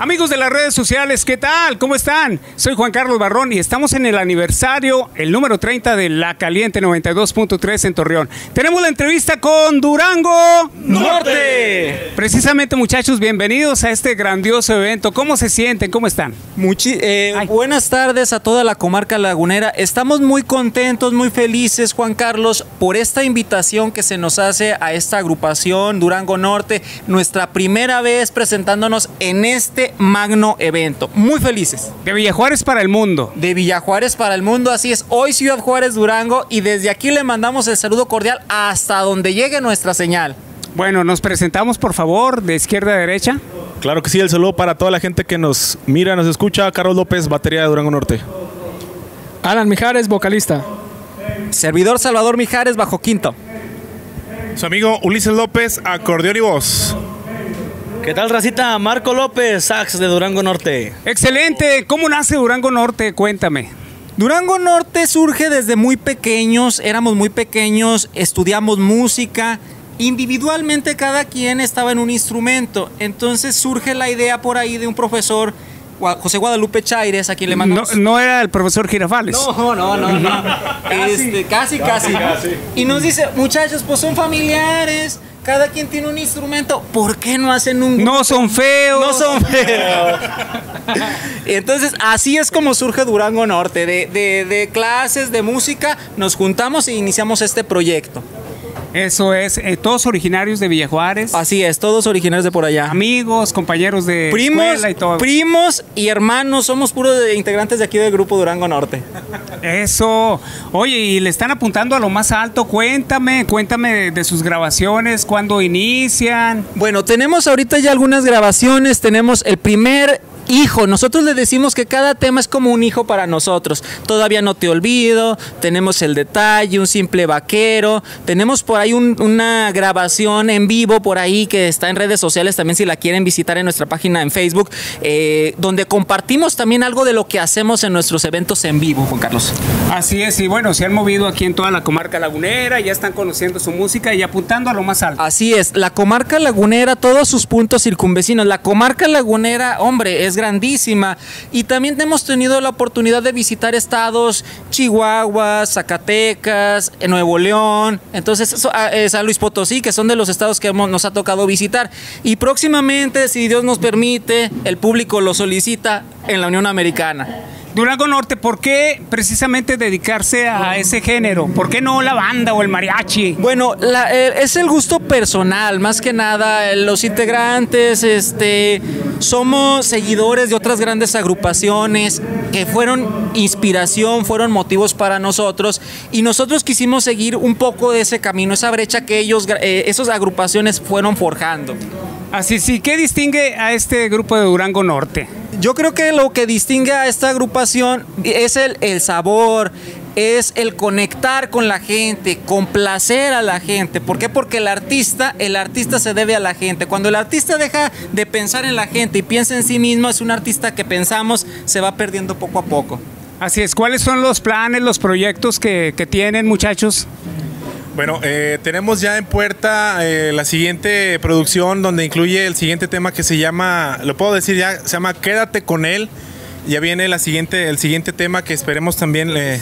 Amigos de las redes sociales, ¿qué tal? ¿Cómo están? Soy Juan Carlos Barrón y estamos en el aniversario, el número 30 de La Caliente 92.3 en Torreón. Tenemos la entrevista con Durango Norte. Precisamente muchachos, bienvenidos a este grandioso evento. ¿Cómo se sienten? ¿Cómo están? Muchi eh, buenas tardes a toda la comarca lagunera. Estamos muy contentos, muy felices, Juan Carlos, por esta invitación que se nos hace a esta agrupación Durango Norte. Nuestra primera vez presentándonos en este magno evento. Muy felices. De Villajuárez para el mundo. De Villajuárez para el mundo, así es. Hoy Ciudad Juárez Durango y desde aquí le mandamos el saludo cordial hasta donde llegue nuestra señal. Bueno, nos presentamos por favor de izquierda a derecha. Claro que sí, el saludo para toda la gente que nos mira, nos escucha. Carlos López, batería de Durango Norte. Alan Mijares, vocalista. Servidor Salvador Mijares bajo quinto. Su amigo Ulises López, acordeón y voz. ¿Qué tal, racita? Marco López, sax de Durango Norte. Excelente. ¿Cómo nace Durango Norte? Cuéntame. Durango Norte surge desde muy pequeños, éramos muy pequeños, estudiamos música. Individualmente cada quien estaba en un instrumento. Entonces surge la idea por ahí de un profesor, José Guadalupe Chaires, a quien le No, mandamos... no era el profesor Girafales. No, no, no, no. Este, casi, casi, Y nos dice, muchachos, pues son familiares, cada quien tiene un instrumento, ¿por qué no hacen un No son feos. no son feos. Entonces, así es como surge Durango Norte. De, de- de clases de música, nos juntamos e iniciamos este proyecto. Eso es. eh, todos originarios de Villajuárez. Así es, todos originarios de por allá. Amigos, compañeros de Primos, escuela y todo. primos y hermanos, somos puros de- integrantes de aquí del grupo Durango Norte. Eso. Oye, y le están apuntando a lo más alto. Cuéntame, cuéntame de, de sus grabaciones, cuándo inician. Bueno, tenemos ahorita ya algunas grabaciones, tenemos el primer hijo, nosotros le decimos que cada tema es como un hijo para nosotros. Todavía no te olvido, tenemos el detalle, un simple vaquero, tenemos por ahí un- una grabación en vivo por ahí que está en redes sociales también si la quieren visitar en nuestra página en Facebook, eh, donde compartimos también algo de lo que hacemos en nuestros eventos en vivo, Juan Carlos. Así es, y bueno, se han movido aquí en toda la comarca lagunera, ya están conociendo su música y apuntando a lo más alto. Así es, la comarca lagunera, todos sus puntos circunvecinos. La comarca lagunera, hombre, es grandísima. Y también hemos tenido la oportunidad de visitar estados Chihuahua, Zacatecas, Nuevo León, entonces ah, eh, San Luis Potosí, que son de los estados que nos ha tocado visitar. Y próximamente, si Dios nos permite, el público lo solicita en la Unión Americana. Durango Norte, ¿por qué precisamente dedicarse a ese género? ¿Por qué no la banda o el mariachi? Bueno, la- eh, es el gusto personal, más que nada. eh, Los integrantes, este, somos seguidores de otras grandes agrupaciones que fueron inspiración, fueron motivos para nosotros y nosotros quisimos seguir un poco de ese camino, esa brecha que ellos, eh, esas agrupaciones fueron forjando. Así sí, ¿qué distingue a este grupo de Durango Norte? Yo creo que lo que distingue a esta agrupación es el, sabor, es el conectar con la gente, complacer a la gente. ¿Por qué? Porque el artista, el artista se debe a la gente. Cuando el artista deja de pensar en la gente y piensa en sí mismo, es un artista que pensamos se va perdiendo poco a poco. Así es, ¿cuáles son los planes, los proyectos que tienen muchachos? Bueno, eh, tenemos ya en puerta eh, la siguiente producción donde incluye el siguiente tema que se llama, lo puedo decir ya, se llama Quédate con él. Ya viene la siguiente, el siguiente tema que esperemos también eh,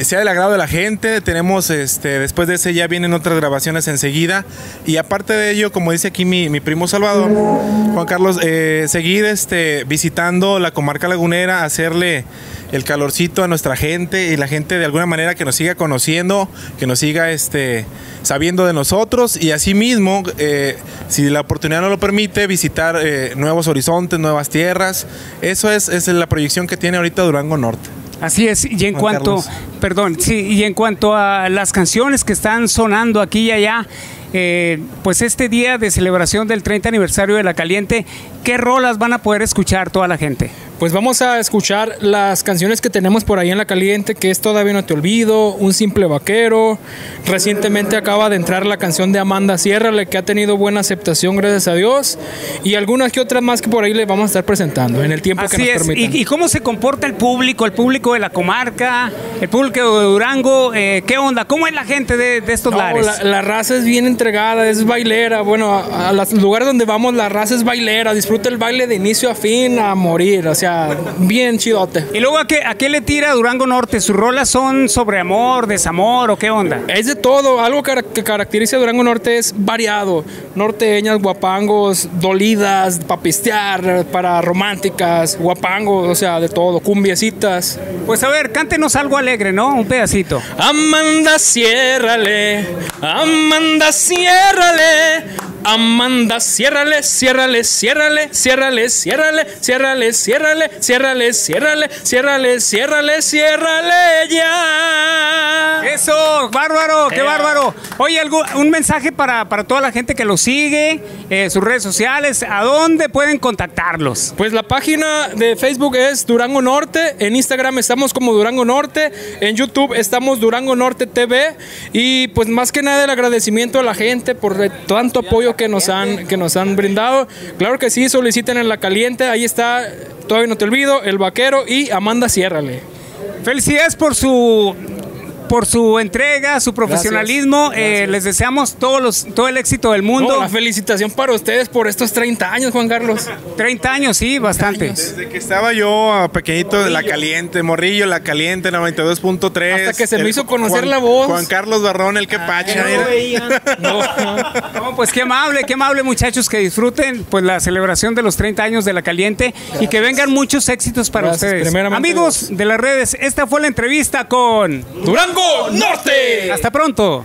sea del agrado de la gente. Tenemos, este, después de ese ya vienen otras grabaciones enseguida. Y aparte de ello, como dice aquí mi, mi primo Salvador, Juan Carlos, eh, seguir este, visitando la comarca lagunera, hacerle el calorcito a nuestra gente y la gente de alguna manera que nos siga conociendo, que nos siga este, sabiendo de nosotros y asimismo, eh, si la oportunidad nos lo permite, visitar eh, nuevos horizontes, nuevas tierras. Eso es, es la proyección que tiene ahorita Durango Norte. Así es, y en Juan cuanto, Carlos. perdón, sí, y en cuanto a las canciones que están sonando aquí y allá, eh, pues este día de celebración del 30 aniversario de La Caliente, ¿qué rolas van a poder escuchar toda la gente? Pues vamos a escuchar las canciones que tenemos por ahí en La Caliente, que es Todavía no te olvido, Un simple vaquero. Recientemente acaba de entrar la canción de Amanda Sierra, que ha tenido buena aceptación, gracias a Dios. Y algunas que otras más que por ahí le vamos a estar presentando en el tiempo que Así nos es. permitan. ¿Y, y cómo se comporta el público? El público de la comarca, el público de Durango. eh, ¿Qué onda? ¿Cómo es la gente de, de estos No, lares? la, la raza es bien entregada, es bailera. Bueno, a, a los lugares donde vamos, la raza es bailera. Disfruta el baile de inicio a fin a morir. O sea, bien chidote. Y luego, ¿a qué, ¿a qué le tira Durango Norte? ¿Sus rolas son sobre amor, desamor o qué onda? Es de todo, algo cara- que caracteriza a Durango Norte es variado. Norteñas, guapangos, dolidas, para pistear, para románticas, guapangos, o sea, de todo, cumbiecitas. Pues a ver, cántenos algo alegre, ¿no? Un pedacito. Amanda, ciérrale, Amanda, ciérrale, Amanda, ciérrale, ciérrale, ciérrale, ciérrale, ciérrale, ciérrale, ciérrale, ciérrale, ciérrale, ciérrale, ciérrale, ciérrale ya. Eso, bárbaro, qué bárbaro. Oye, algo, un mensaje para, para toda la gente que los sigue, eh, sus redes sociales, ¿a dónde pueden contactarlos? Pues la página de Facebook es Durango Norte, en Instagram estamos como Durango Norte, en YouTube estamos Durango Norte TV y pues más que nada el agradecimiento a la gente por tanto apoyo que nos han que nos han brindado. Claro que sí, soliciten en la caliente, ahí está, todavía no te olvido, el vaquero y Amanda Ciérrale. Felicidades por su por su entrega, su profesionalismo. Eh, les deseamos todos los, todo el éxito del mundo. No, la felicitación para ustedes por estos 30 años, Juan Carlos. 30 años, sí, bastante. Desde que estaba yo ah, pequeñito de La Caliente, Morrillo, La Caliente, 92.3. Hasta que se me hizo conocer Juan- la voz. Juan Carlos Barrón, el que pacha. mira. No, No, pues qué amable, qué amable muchachos que disfruten pues la celebración de los 30 años de la caliente y que vengan muchos éxitos para Gracias, ustedes. Amigos de las redes, esta fue la entrevista con Durango Norte. Hasta pronto.